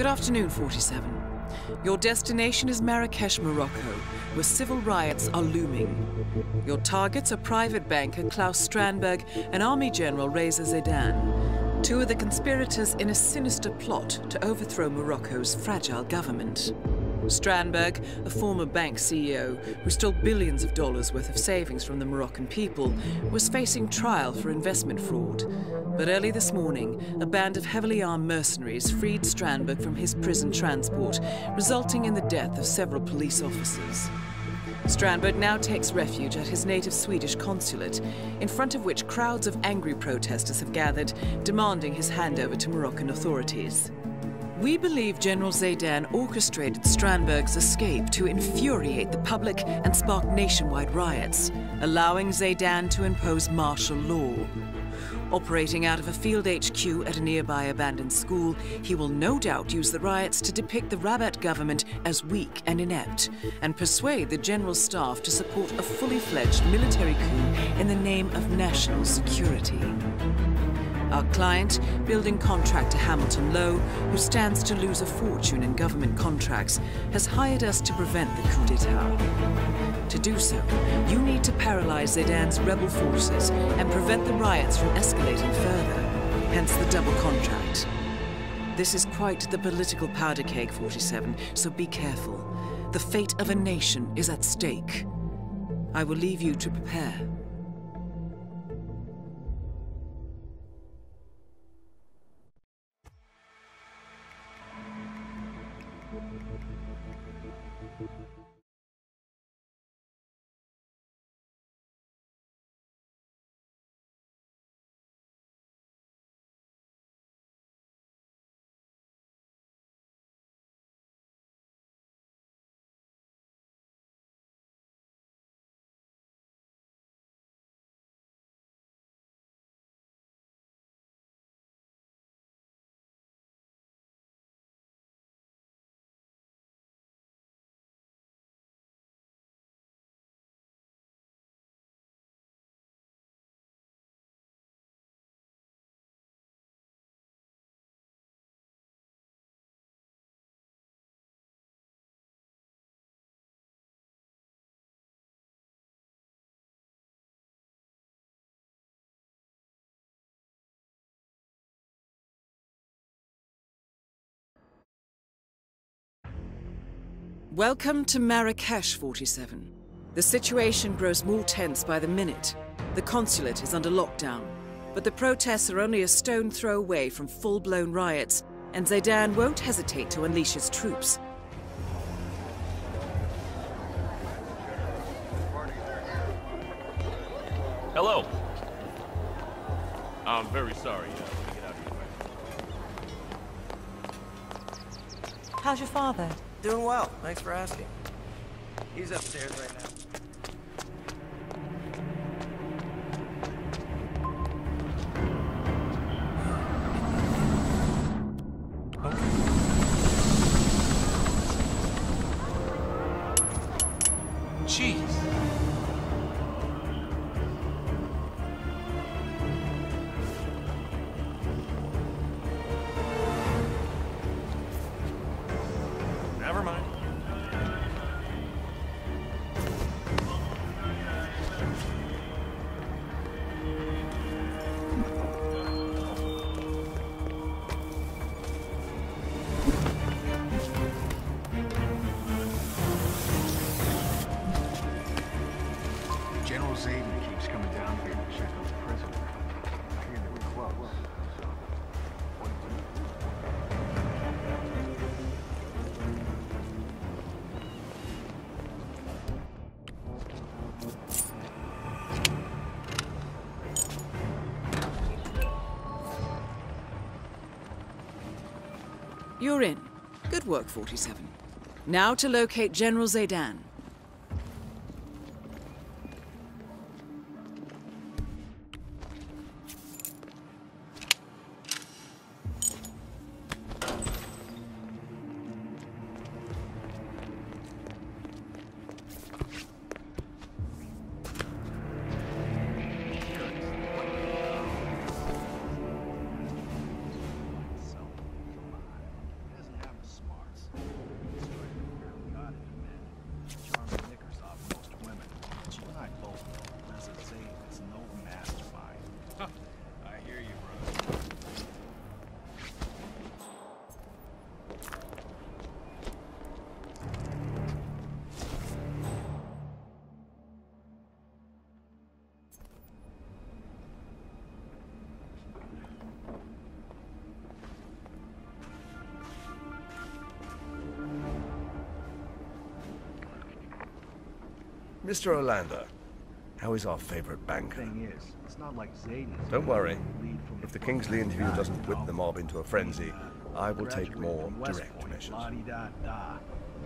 Good afternoon, 47. Your destination is Marrakesh, Morocco, where civil riots are looming. Your targets are private banker Claus Strandberg and Army General Reza Zaydan, two of the conspirators in a sinister plot to overthrow Morocco's fragile government. Strandberg, a former bank CEO who stole billions of dollars worth of savings from the Moroccan people, was facing trial for investment fraud. But early this morning, a band of heavily armed mercenaries freed Strandberg from his prison transport, resulting in the death of several police officers. Strandberg now takes refuge at his native Swedish consulate, in front of which crowds of angry protesters have gathered, demanding his handover to Moroccan authorities. We believe General Zaydan orchestrated Strandberg's escape to infuriate the public and spark nationwide riots, allowing Zaydan to impose martial law. Operating out of a field HQ at a nearby abandoned school, he will no doubt use the riots to depict the Rabat government as weak and inept, and persuade the general staff to support a fully fledged military coup in the name of national security. Our client, building contractor Hamilton Lowe, who stands to lose a fortune in government contracts, has hired us to prevent the coup d'etat. To do so, you need to paralyze Zaydan's rebel forces and prevent the riots from escalating further, hence the double contract. This is quite the political powder keg, 47, so be careful. The fate of a nation is at stake. I will leave you to prepare. Welcome to Marrakesh, 47. The situation grows more tense by the minute. The consulate is under lockdown, but the protests are only a stone throw away from full-blown riots, and Zaydan won't hesitate to unleash his troops. Hello. I'm very sorry. Uh, get out of here. How's your father? Doing well. Thanks for asking. He's upstairs right now. You're in. Good work, 47. Now to locate General Zaydan. Mr. Olander, how is our favorite banker? Thing is, it's not like Zaydan. is Don't worry. If the Kingsley interview doesn't whip the mob into a frenzy, I will take more direct measures. la-di-da-da.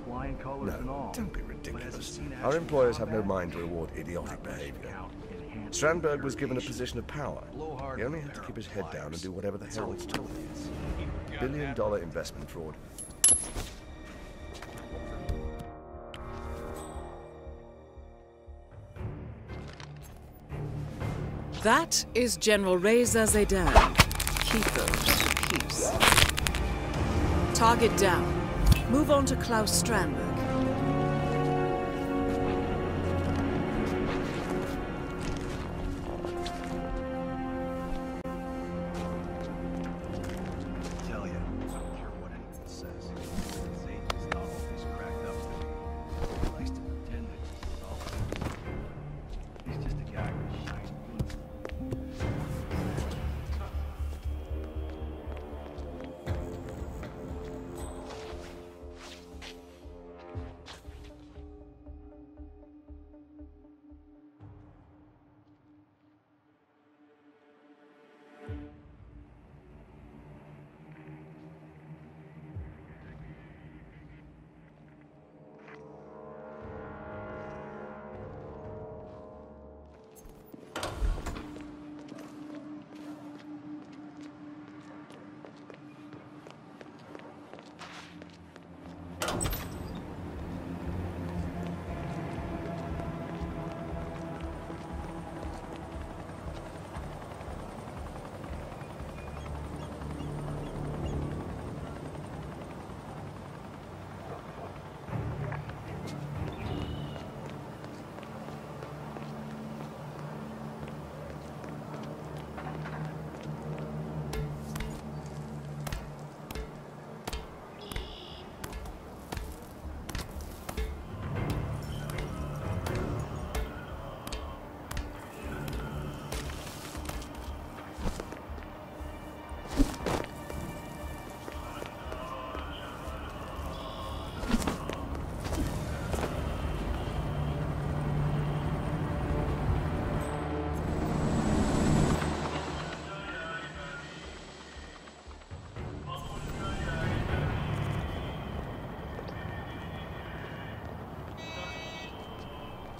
Flying colors and No, don't be But as a ridiculous. Our employers have no mind to reward idiotic behavior. count Strandberg was given a position of power. He only had to keep his head down and do whatever the hell all was told. is. Billion dollar investment fraud. That is General Reza Zaydan, keeper of peace. Target down. Move on to Claus Strandberg.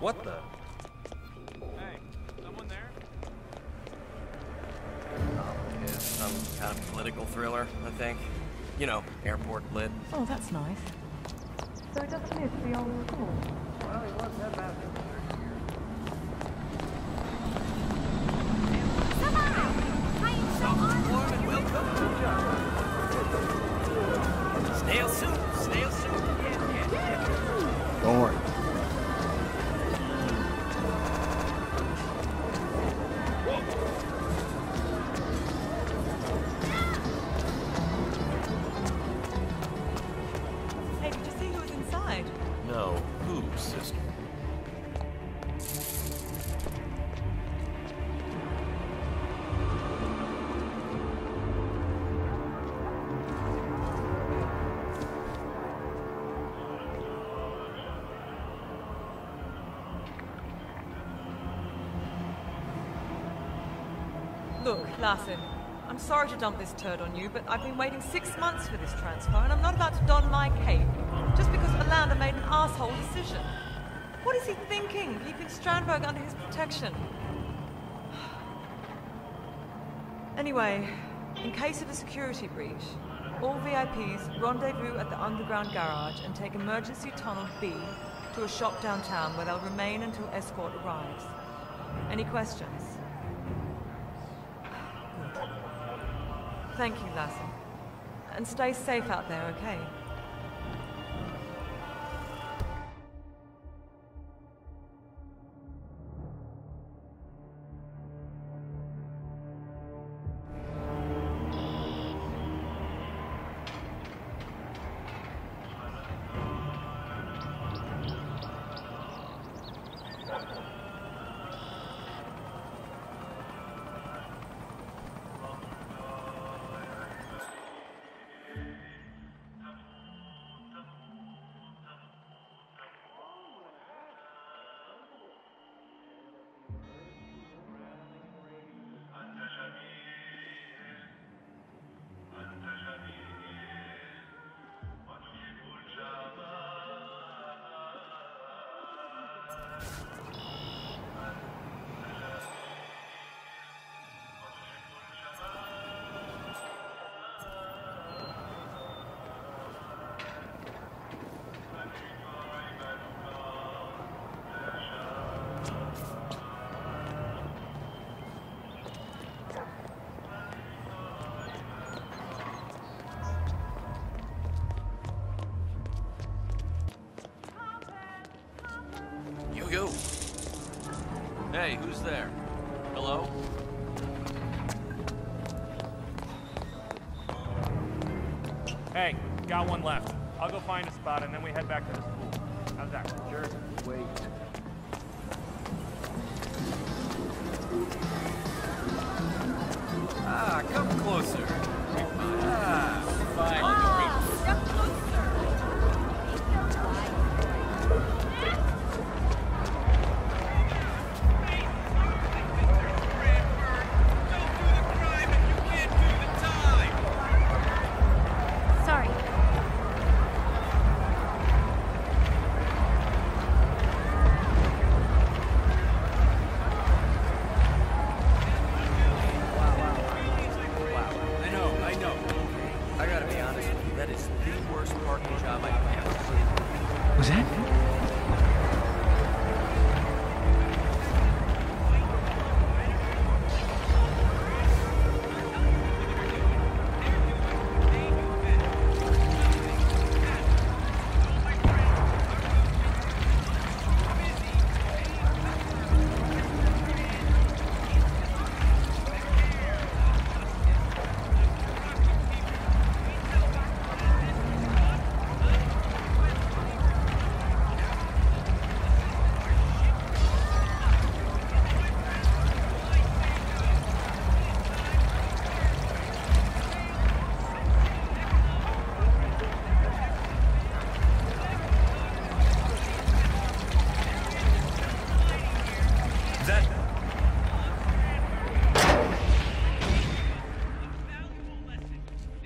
What the? Hey, someone there? Oh, yeah, some kind of political thriller, I think. You know, airport lit. Oh, that's nice. So it doesn't live the old school. Well, he Larson, I'm sorry to dump this turd on you, but I've been waiting six months for this transfer, and I'm not about to don my cape just because Philander made an asshole decision. What is he thinking, keeping Strandberg under his protection? Anyway, in case of a security breach, all VIPs rendezvous at the underground garage and take emergency tunnel B to a shop downtown where they'll remain until escort arrives. Any questions? Thank you, Lassie. And stay safe out there, okay? Yo, yo. Hey, who's there? Hello? Hey, got one left. I'll go find a spot and then we head back to the school. How's that? Sure. Wait.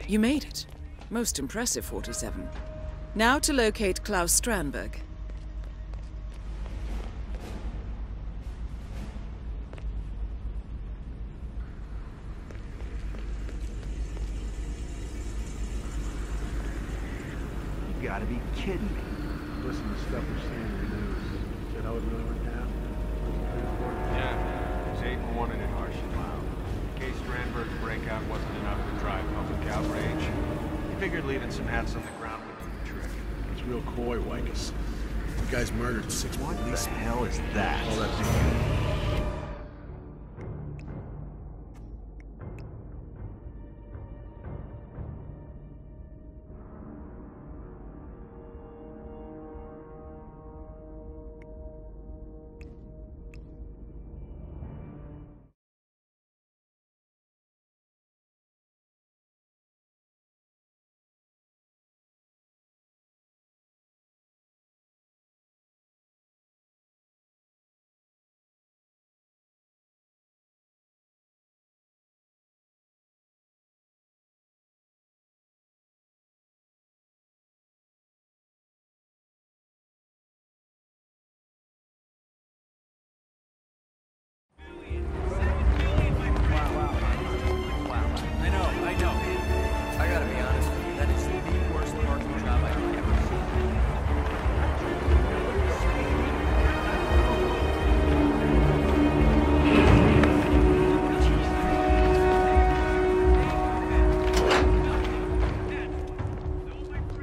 You made it. Most impressive, 47. Now to locate Claus Strandberg. You gotta be kidding me. Listen to stuff we're seeing in the news. Is that how it really went down? Yeah. There's eight and it, harsh and loud. In case Strandberg's breakout wasn't enough to drive public outrage, he figured leaving some hats on the ground would do the trick. It's real coy, Wycus. The guy's murdered six What the hell is that? All that's I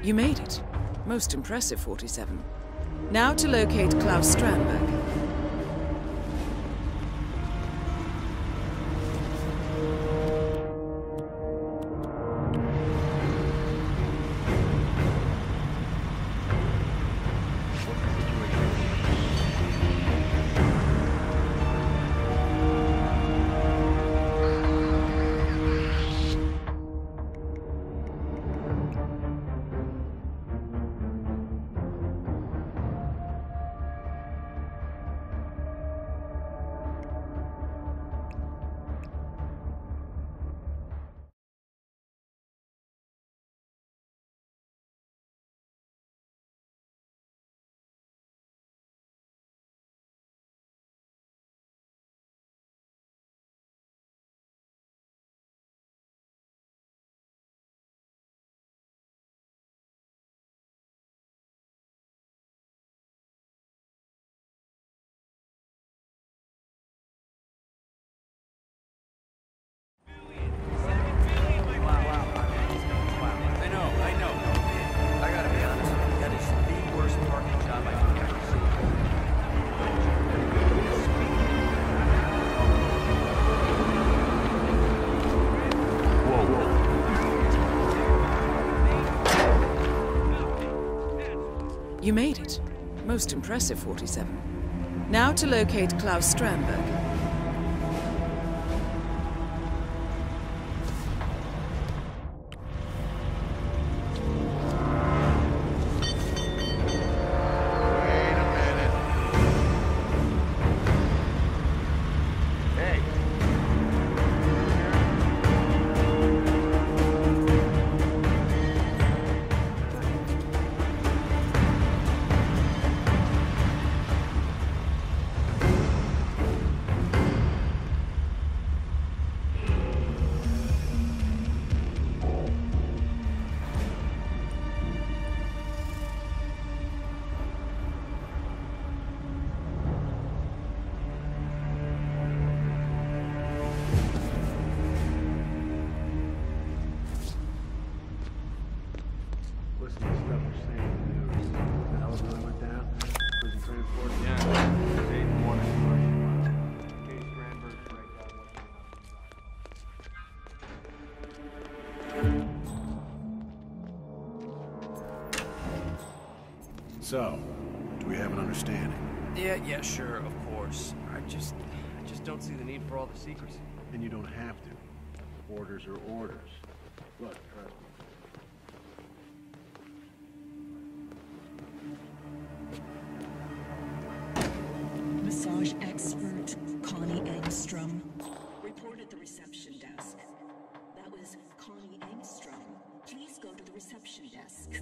You made it. Most impressive, 47. Now to locate Claus Strandberg. You made it. Most impressive, 47. Now to locate Claus Strandberg. So, do we have an understanding? Yeah, yeah, sure, of course. I just, I just don't see the need for all the secrecy. And you don't have to. Orders are orders. Look, trust me. Massage expert Connie Engstrom reported at the reception desk. That was Connie Engstrom. Please go to the reception desk.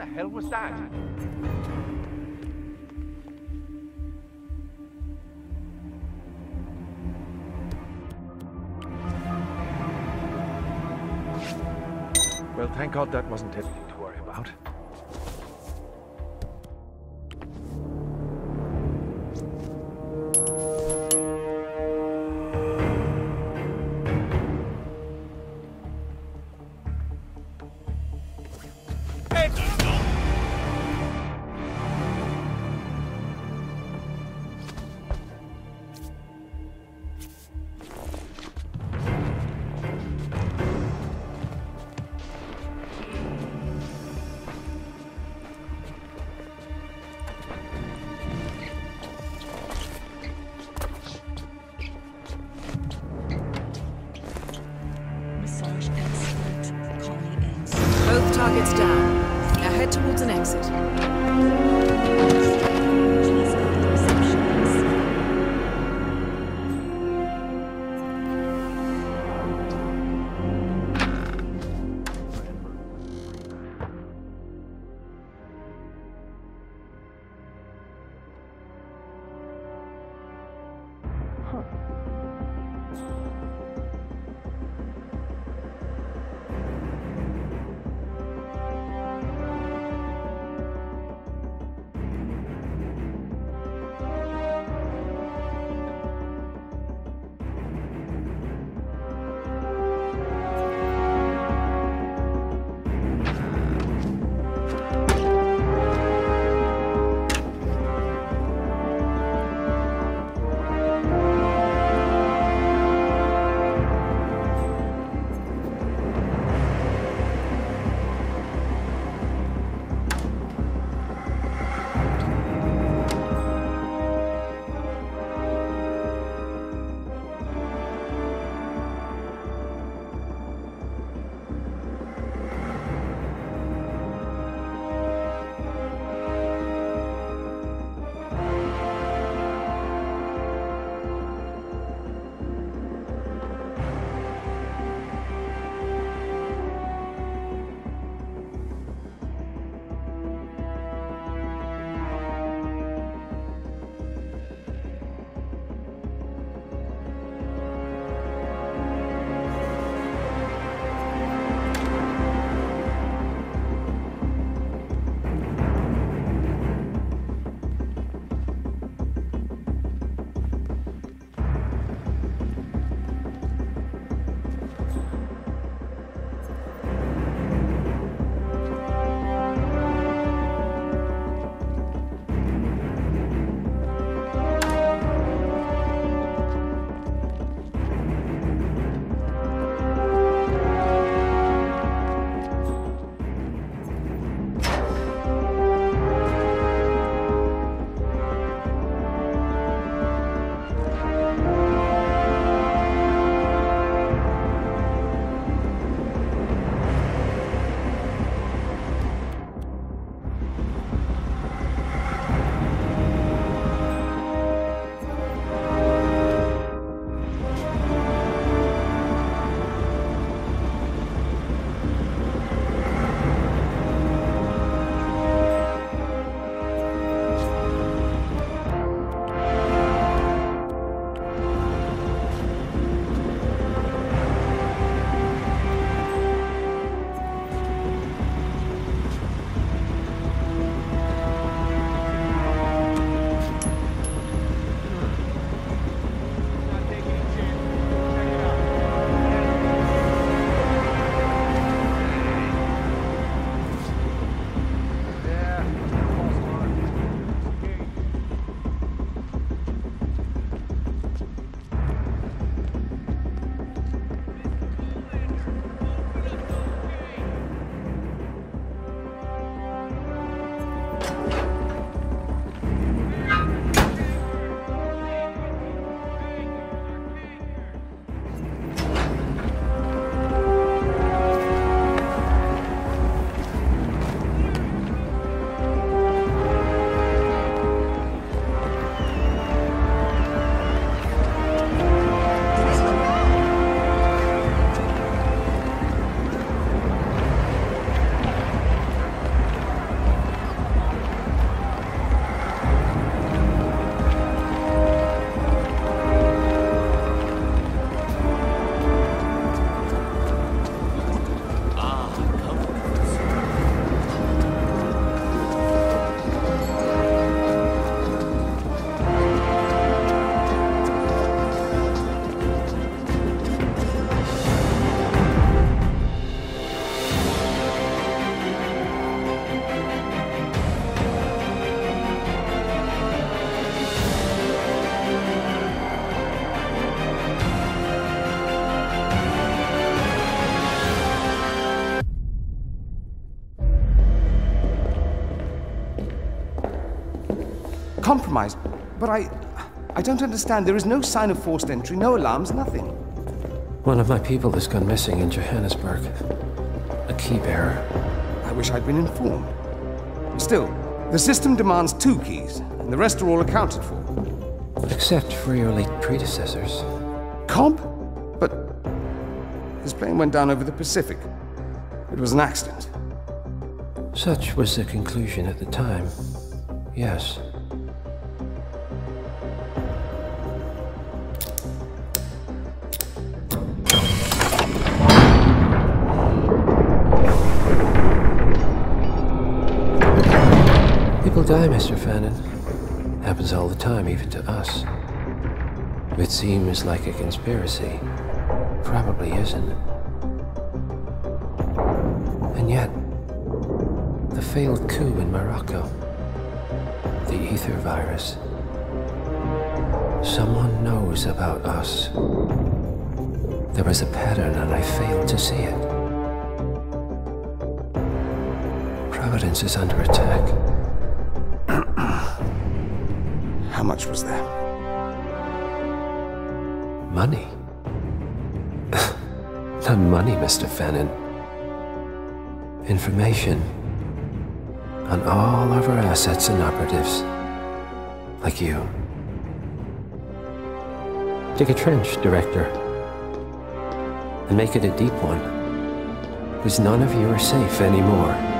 The hell was that? Well, thank God that wasn't anything to worry about. Compromised. But I... I don't understand. There is no sign of forced entry, no alarms, nothing. One of my people has gone missing in Johannesburg. A key bearer. I wish I'd been informed. Still, the system demands two keys, and the rest are all accounted for. Except for your late predecessors. Comp? But... His plane went down over the Pacific. It was an accident. Such was the conclusion at the time. Yes. Die, Mr. Fannin. Happens all the time, even to us. It seems like a conspiracy. Probably isn't. And yet, the failed coup in Morocco, the ether virus. Someone knows about us. There was a pattern and I failed to see it. Providence is under attack. How much was there? Money? Not money, Mr. Fannin. Information. On all of our assets and operatives. Like you. Dig a trench, Director. And make it a deep one. Because none of you are safe anymore.